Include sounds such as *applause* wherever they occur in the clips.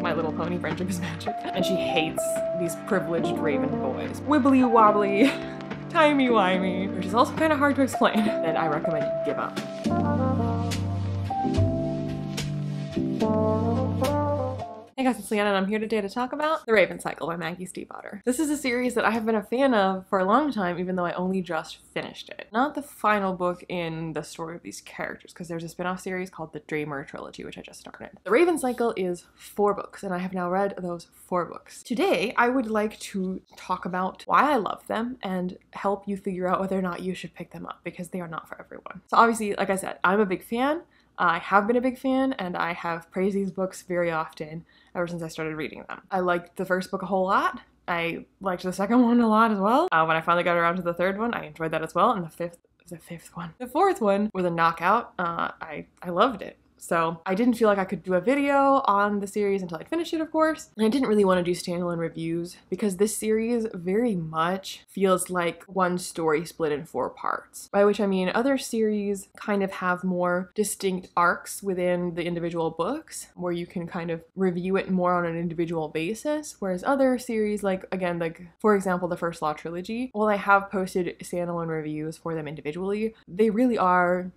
My Little Pony Friendship is Magic. And she hates these privileged raven boys. Wibbly wobbly, *laughs* timey wimey, which is also kind of hard to explain, that I recommend you give up. Hey guys, it's Liene and I'm here today to talk about The Raven Cycle by Maggie Stiefvater. This is a series that I have been a fan of for a long time, even though I only just finished it. Not the final book in the story of these characters, because there's a spin-off series called the Dreamer Trilogy, which I just started. The Raven Cycle is four books, and I have now read those four books. Today, I would like to talk about why I love them and help you figure out whether or not you should pick them up, because they are not for everyone. So obviously, like I said, I'm a big fan. I have been a big fan and I have praised these books very often ever since I started reading them. I liked the first book a whole lot. I liked the second one a lot as well. Uh, when I finally got around to the third one, I enjoyed that as well. And the fifth, the fifth one, the fourth one was a knockout. Uh, I I loved it. So I didn't feel like I could do a video on the series until I'd finished it, of course. And I didn't really want to do standalone reviews because this series very much feels like one story split in four parts. By which I mean other series kind of have more distinct arcs within the individual books where you can kind of review it more on an individual basis. Whereas other series, like again, like for example, the First Law trilogy, while I have posted standalone reviews for them individually, they really are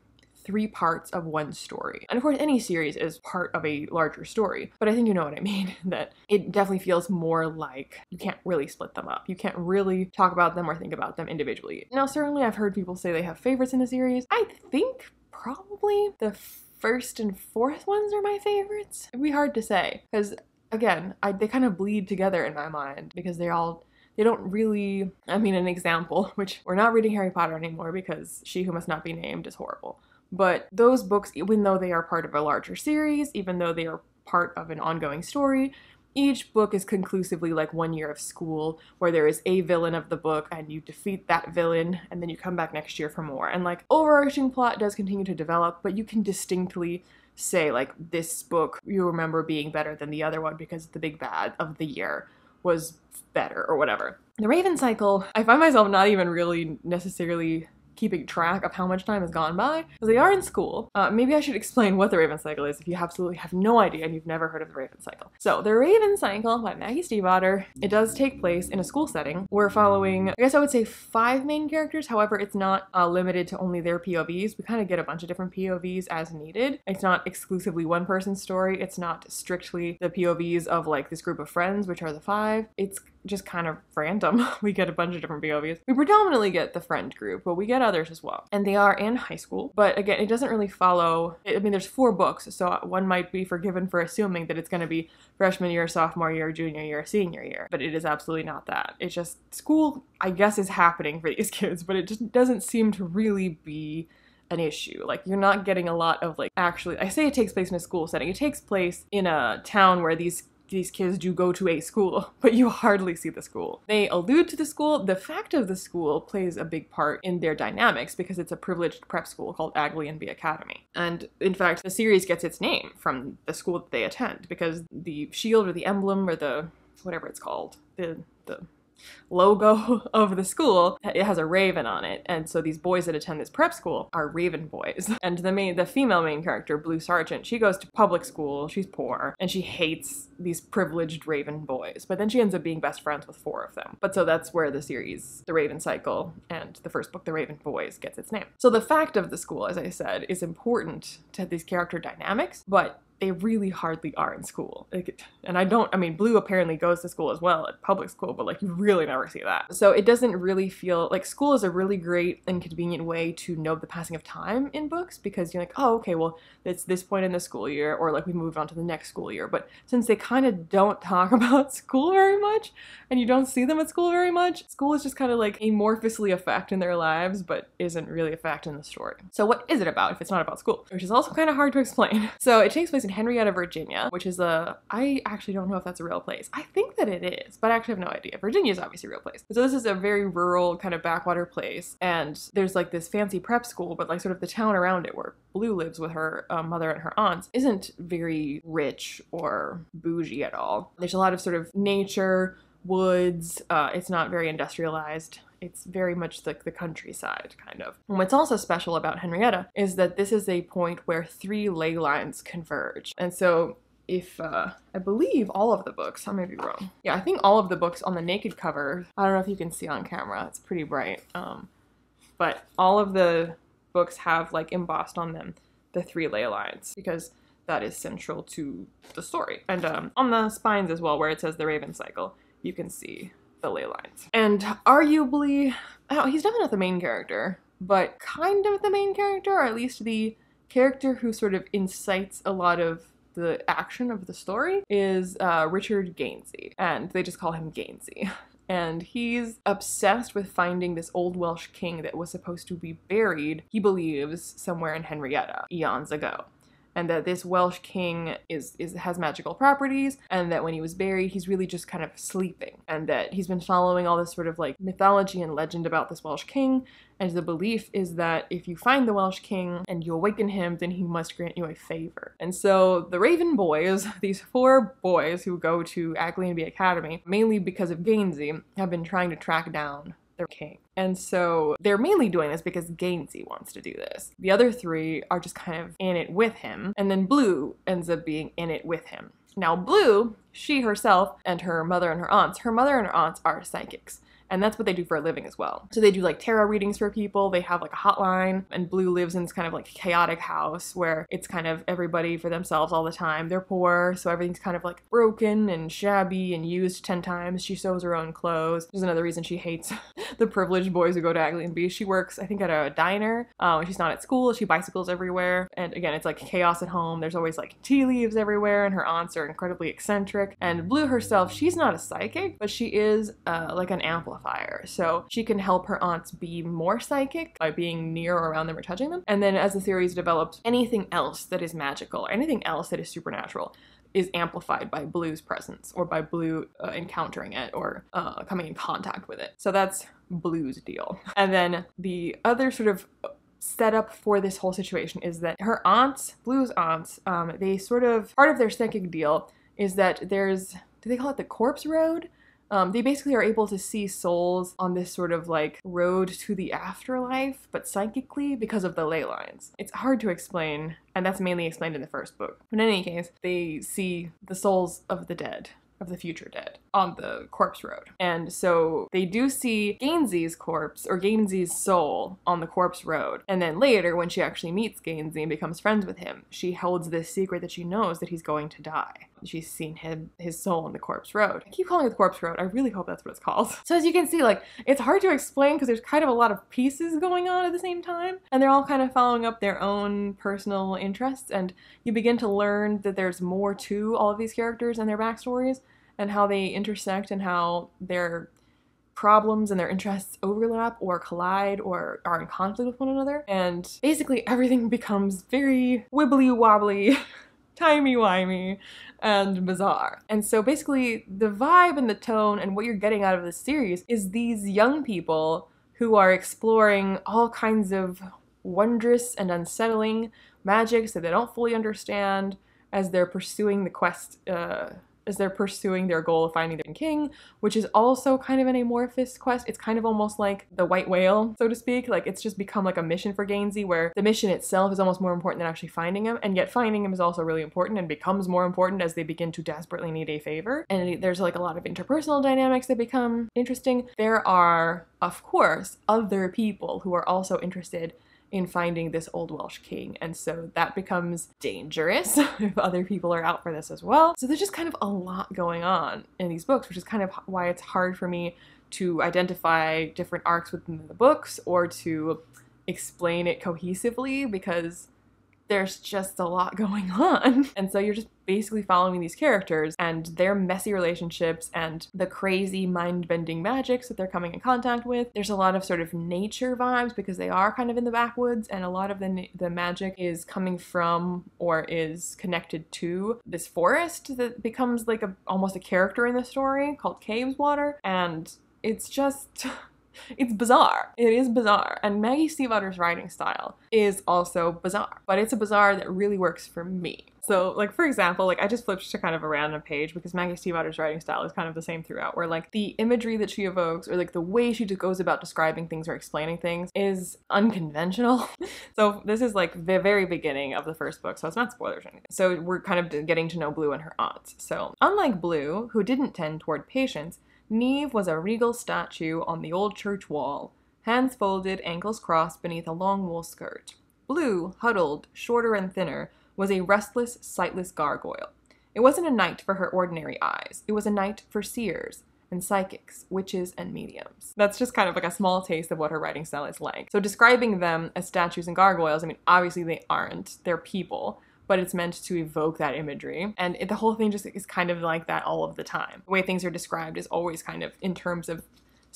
three parts of one story. And of course, any series is part of a larger story, but I think you know what I *laughs* mean, that it definitely feels more like you can't really split them up. You can't really talk about them or think about them individually. Now, certainly I've heard people say they have favorites in the series. I think probably the first and fourth ones are my favorites. It'd be hard to say, because again, I, they kind of bleed together in my mind because they're all they don't really i mean an example *laughs* which we're not reading harry potter anymore because she who must not be named is horrible but those books, even though they are part of a larger series, even though they are part of an ongoing story, each book is conclusively like one year of school where there is a villain of the book and you defeat that villain and then you come back next year for more. And like overarching plot does continue to develop, but you can distinctly say like this book you remember being better than the other one because the big bad of the year was better or whatever. The Raven Cycle, I find myself not even really necessarily keeping track of how much time has gone by because they are in school. Uh, maybe I should *laughs* explain what the Raven Cycle is if you absolutely have no idea and you've never heard of the Raven Cycle. So, the Raven Cycle by Maggie Stiefvater, it does take place in a school setting. We're following, I guess I would say five main characters. However, it's not uh, limited to only their POVs. We kind of get a bunch of different POVs as needed. It's not exclusively one person's story. It's not strictly the POVs of like this group of friends, which are the five. It's just kind of random. *laughs* we get a bunch of different POVs. We predominantly get the friend group, but we get others as well. And they are in high school. But again, it doesn't really follow. I mean, there's four books, so one might be forgiven for assuming that it's going to be freshman year, sophomore year, junior year, senior year. But it is absolutely not that. It's just school, I guess, is happening for *laughs* these kids, but it just doesn't seem to really be an issue. Like you're not getting a lot of like actually I say it takes place in a school setting. It takes place in a town where these these kids do go to a school, *laughs* but you hardly see the school. They allude to the school. The fact of the school plays a big part in their dynamics because it's a privileged prep school called Aglionby Academy. And in fact, the series gets its name from the school that they attend because the shield or the emblem or the whatever it's called, the the logo *laughs* of the school, it has a raven on it. And so these boys that attend this prep school are raven boys. *laughs* And the main the female main character, Blue Sargent, she goes to public school, she's poor, and she hates these privileged raven boys. But then she ends up being best friends with four of them. But so that's where the series, The Raven Cycle, and the first book, The Raven Boys, gets its name. So the fact of the school, as I said, is important to these character dynamics, but they really hardly are in school. Like, and I don't, I mean, Blue apparently goes to school as well at public school, but like you really never see that. So it doesn't really feel like school is a really great and convenient way to know the passing of time in books because you're like, oh, okay, well, it's this point in the school year, or like we moved on to the next school year. But since they kind of don't talk *laughs* about school very much and you don't see them at school very much, school is just kind of like amorphously a fact in their lives, but isn't really a fact in the story. So what is it about if it's not about school? Which is also kind of hard to explain. *laughs* So it takes place in Henrietta, Virginia, which is a, I actually don't know if that's a real place. I think that it is, but I actually have no idea. Virginia is obviously a real place. So this is a very rural kind of backwater place. And there's like this fancy prep school, but like sort of the town around it where Blue lives with her um, mother and her aunts isn't very rich or bougie at all. There's a lot of sort of nature, woods. Uh, it's not very industrialized. It's very much like the countryside, kind of. And what's also special about Henrietta is that this is a point where three ley lines converge. And so if uh, I believe all of the books, I may be wrong. Yeah, I think all of the books on the naked cover, I don't know if you can see on camera, it's pretty bright. Um, but all of the books have like embossed on them the three ley lines because that is central to the story. And um, on the spines as well, where it says the Raven Cycle, you can see the ley lines. And arguably, oh, he's definitely not the main character, but kind of the main character, or at least the character who sort of incites a lot of the action of the story is uh, Richard Gansey, and they just call him Gansey. And he's obsessed with finding this old Welsh king that was supposed to be buried, he believes, somewhere in Henrietta eons ago and that this Welsh king is, is has magical properties, and that when he was buried, he's really just kind of sleeping, and that he's been following all this sort of like mythology and legend about this Welsh king, and the belief is that if you find the Welsh king and you awaken him, then he must grant you a favor. And so the Raven boys, *laughs* these four boys who go to Aglionby Academy, mainly because of Gansey, have been trying to track down their king. And so they're mainly doing this because Gansey wants to do this. The other three are just kind of in it with him, and then Blue ends up being in it with him. Now, Blue, she herself, and her mother and her aunts, her mother and her aunts are psychics and that's what they do for a living as well. So they do like tarot readings for people, they have like a hotline, and Blue lives in this kind of like chaotic house where it's kind of everybody for themselves all the time. They're poor, so everything's kind of like broken and shabby and used 10 times. She sews her own clothes. There's another reason she hates *laughs* the privileged boys who go to Aglionby. She works, I think, at a diner. Uh, she's not at school, she bicycles everywhere. And again, it's like chaos at home. There's always like tea leaves everywhere, and her aunts are incredibly eccentric. And Blue herself, she's not a psychic, but she is uh, like an amplifier amplifier. So she can help her aunts be more psychic by being near or around them or touching them. And then as the series develops, anything else that is magical, anything else that is supernatural, is amplified by Blue's presence or by Blue uh, encountering it or uh, coming in contact with it. So that's Blue's deal. *laughs* And then the other sort of setup for this whole situation is that her aunts, Blue's aunts, um, they sort of, part of their psychic deal is that there's, do they call it the corpse road? Um, they basically are able to see souls on this sort of like road to the afterlife, but psychically because of the ley lines. It's hard to explain, and that's mainly explained in the first book. But in any case, they see the souls of the dead of the future dead on the corpse road. And so they do see Gansey's corpse or Gansey's soul on the corpse road. And then later, when she actually meets Gansey and becomes friends with him, she holds this secret that she knows that he's going to die. She's seen him, his soul on the corpse road. I keep calling it the corpse road. I really hope that's what it's called. *laughs* So as you can see, like, it's hard to explain because there's kind of a lot of pieces going on at the same time. And they're all kind of following up their own personal interests. And you begin to learn that there's more to all of these characters and their backstories and how they intersect and how their problems and their interests overlap or collide or are in conflict with one another. And basically everything *laughs* becomes very wibbly wobbly, *laughs* timey wimey, and bizarre. And so basically the vibe and the tone and what you're getting out of this series is these young people who are exploring all kinds of wondrous and unsettling magics that they don't fully understand as they're pursuing the quest uh, as they're pursuing their goal of finding the king, which is also kind of an amorphous quest. It's kind of almost like the white whale, so to speak. Like it's just become like a mission for Gansey where the mission itself is almost more important than actually finding him, and yet finding him is also really important and becomes more important as they begin to desperately need a favor. And there's like a lot of interpersonal dynamics that become interesting. There are, of course, other people who are also interested in finding this old Welsh king. And so that becomes dangerous *laughs* if other people are out for this as well. So there's just kind of a lot going on in these books, which is kind of why it's hard for me to identify different arcs within the books or to explain it cohesively because there's just a lot *laughs* going on. And so you're just basically following these characters and their messy relationships and the crazy mind-bending magics that they're coming in contact with. There's a lot of sort of nature vibes because they are kind of in the backwoods and a lot of the, the magic is coming from or is connected to this forest that becomes like a almost a character in the story called Cabeswater. and it's just *laughs* it's bizarre. It is bizarre. And Maggie Stiefvater's writing style is also bizarre, but it's a bizarre that really works for me. So, like, for example, like I just flipped to kind of a random page because Maggie Stiefvater's writing style is kind of the same throughout, where like the imagery that she evokes or like the way she just goes about describing things or explaining things is unconventional. *laughs* so, this is like the very beginning of the first book, so it's not spoilers or anything. So, we're kind of getting to know Blue and her aunts. So, unlike Blue, who didn't tend toward patience, Neeve was a regal statue on the old church wall, hands folded, ankles crossed beneath a long wool skirt. Blue, huddled, shorter and thinner, was a restless, sightless gargoyle. It wasn't a night for her ordinary eyes. It was a night for seers and psychics, witches, and mediums. That's just kind of like a small taste of what her writing style is like. So describing them as statues and gargoyles, I mean, obviously they aren't. They're people, but it's meant to evoke that imagery. And it, the whole thing just is kind of like that all of the time. The way things are described is always kind of in terms of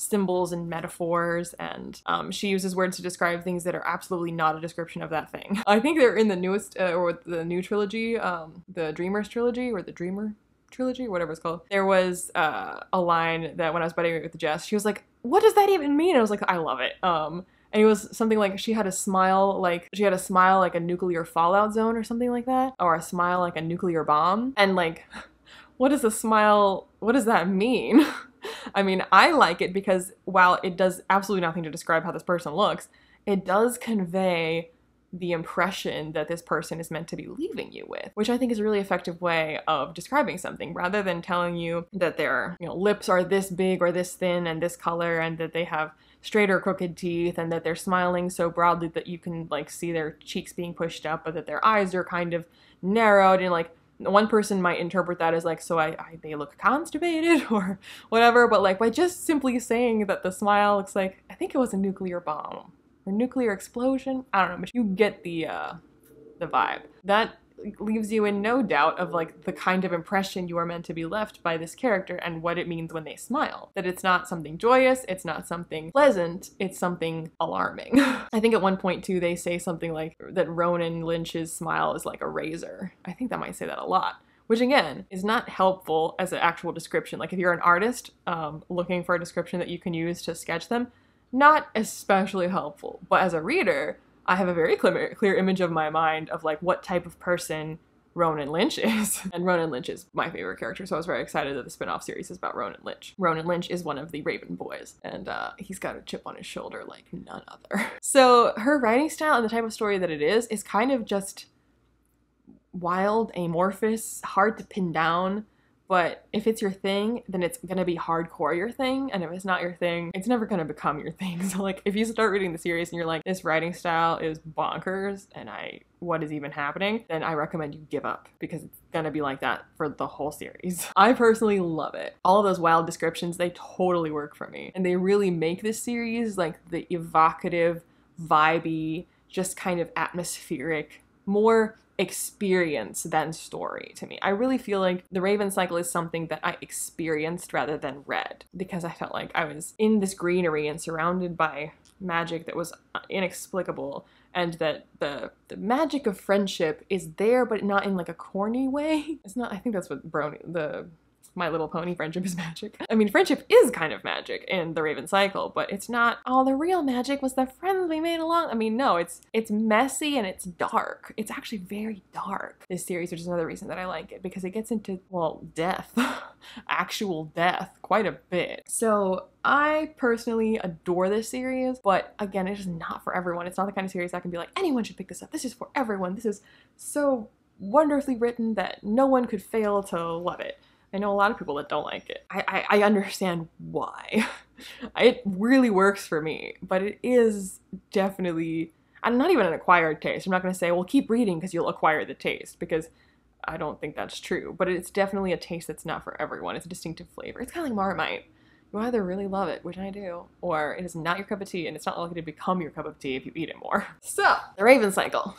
symbols and metaphors, and um, she uses words to describe things that are absolutely not a description of that thing. *laughs* I think they're in the newest, uh, or the new trilogy, um, the Dreamers trilogy, or the Dreamer trilogy, whatever it's called. There was uh, a line that when I was buddying with Jess, she was like, "What does that even mean?" I was like, "I love it." Um, and it was something like she had a smile like she had a smile like a nuclear fallout zone or something like that, or a smile like a nuclear bomb, and like. *laughs* What does a smile, what does that mean? *laughs* I mean, I like it because while it does absolutely nothing to describe how this person looks, it does convey the impression that this person is meant to be leaving you with, which I think is a really effective way of describing something. Rather than telling you that their you know, lips are this big or this thin and this color and that they have straight or crooked teeth and that they're smiling so broadly that you can like see their cheeks being pushed up but that their eyes are kind of narrowed and like one person might interpret that as like so I, I, they look constipated *laughs* or whatever but like by just simply saying that the smile looks like i think it was a nuclear bomb or nuclear explosion i don't know but you get the uh the vibe that leaves you in no doubt of like the kind of impression you are meant to be left by this character and what it means when they smile. That it's not something joyous, it's not something pleasant, it's something alarming. *laughs* I think at one point too they say something like that Ronan Lynch's smile is like a razor. I think that might say that a lot which again is not helpful as an actual description. Like if you're an artist um, looking for a description that you can use to sketch them, not especially helpful. But as a reader, I have a very clear, clear image of my mind of like what type of person Ronan Lynch *laughs* is. And Ronan Lynch is my favorite character, so I was very excited that the spin-off series is about Ronan Lynch. Ronan Lynch is one of the Raven boys, and uh, he's got a chip on his shoulder like none other. *laughs* So her writing style and the type of story that it is is kind of just wild, amorphous, hard to pin down, but if it's your thing, then it's gonna be hardcore your thing. And if it's not your thing, it's never gonna become your thing. *laughs* So like if you start reading the series and you're like, this writing style is bonkers and I what is even happening, then I recommend you give up because it's gonna be like that for the whole series. *laughs* I personally love it. All of those wild descriptions, they totally work for me. And they really make this series like the evocative, vibey, just kind of atmospheric, more experience than story to me. I really feel like The Raven Cycle is something that I experienced rather than read because I felt like I was in this greenery and surrounded by magic that was inexplicable and that the the magic of friendship is there but not in like a corny way. *laughs* It's not I think that's what Brony the my Little Pony friendship is *laughs* magic. I mean, friendship is kind of magic in the Raven Cycle, but it's not all the real magic was the friends we made along. I mean, no, it's it's messy and it's dark. It's actually very dark. This series, which is another reason that I like it because it gets into well, death, *laughs* actual death, quite a bit. So I personally adore this series, but again, it's just not for everyone. It's not the kind of series I can be like, anyone should pick this up. This is for everyone. This is so wonderfully written that no one could fail to love it. I know a lot of people that don't like it. I, I, I understand why. *laughs* it really works for me, but it is definitely, I'm not even an acquired taste. I'm not going to say, well, keep reading because you'll acquire the taste because I don't think that's true. But it's definitely a taste that's not for everyone. It's a distinctive flavor. It's kind of like Marmite. You either really love it, which I do, or it is not your cup of tea and it's not likely to become your cup of tea if you eat it more. *laughs* So, The Raven Cycle.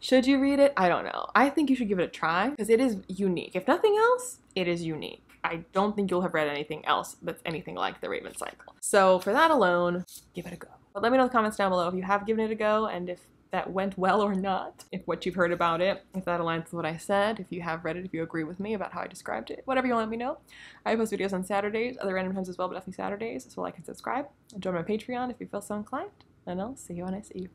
Should you read it? I don't know. I think you should give it a try because it is unique. If nothing else, it is unique. I don't think you'll have read anything else that's anything like the Raven Cycle. So for that alone, give it a go. But let me know in the comments down below if you have given it a go and if that went well or not, if what you've heard about it, if that aligns with what I said, if you have read it, if you agree with me about how I described it, whatever you want to let me know. I post videos on Saturdays, other random times as well, but definitely Saturdays, so like and subscribe. And join my Patreon if you feel so inclined, and I'll see you when I see you.